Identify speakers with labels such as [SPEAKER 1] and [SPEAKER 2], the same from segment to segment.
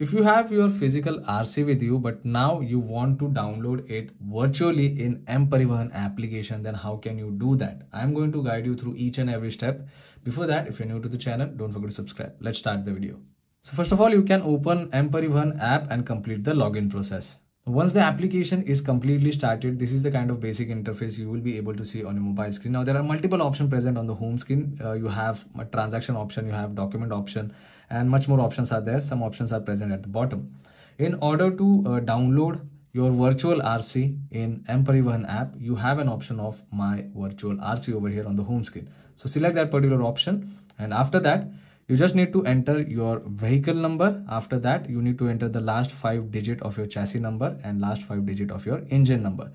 [SPEAKER 1] If you have your physical RC with you, but now you want to download it virtually in mParivahan application, then how can you do that? I'm going to guide you through each and every step. Before that, if you're new to the channel, don't forget to subscribe. Let's start the video. So first of all, you can open mParivahan app and complete the login process. Once the application is completely started, this is the kind of basic interface you will be able to see on your mobile screen. Now there are multiple options present on the home screen. Uh, you have a transaction option, you have document option and much more options are there. Some options are present at the bottom. In order to uh, download your virtual RC in mParivahan app, you have an option of my virtual RC over here on the home screen. So select that particular option and after that, you just need to enter your vehicle number. After that you need to enter the last five digit of your chassis number and last five digit of your engine number.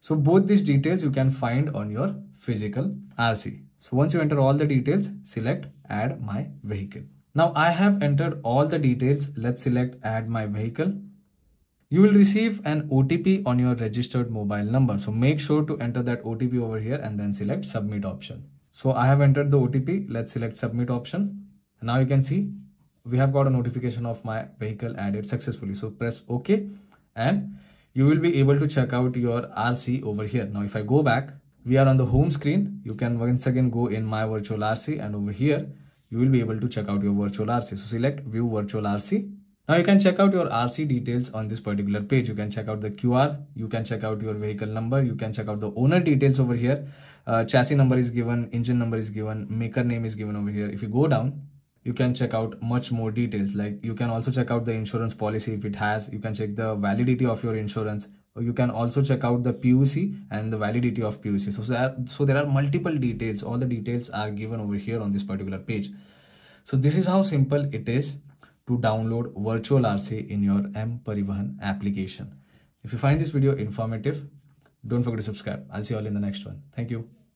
[SPEAKER 1] So both these details you can find on your physical rc so once you enter all the details select add my vehicle. Now i have entered all the details. Let's select add my vehicle. You will receive an OTP on your registered mobile number. So make sure to enter that OTP over here and then select submit option. So I have entered the OTP. Let's select submit option now you can see we have got a notification of my vehicle added successfully so press ok and you will be able to check out your rc over here now if i go back we are on the home screen you can once again go in my virtual rc and over here you will be able to check out your virtual rc so select view virtual rc now you can check out your RC details on this particular page. You can check out the QR, you can check out your vehicle number, you can check out the owner details over here. Uh, chassis number is given, engine number is given, maker name is given over here. If you go down, you can check out much more details. Like you can also check out the insurance policy if it has. You can check the validity of your insurance. You can also check out the PUC and the validity of PUC so there, so there are multiple details. All the details are given over here on this particular page. So this is how simple it is to download virtual RC in your M Parivahan application. If you find this video informative don't forget to subscribe. I'll see you all in the next one. Thank you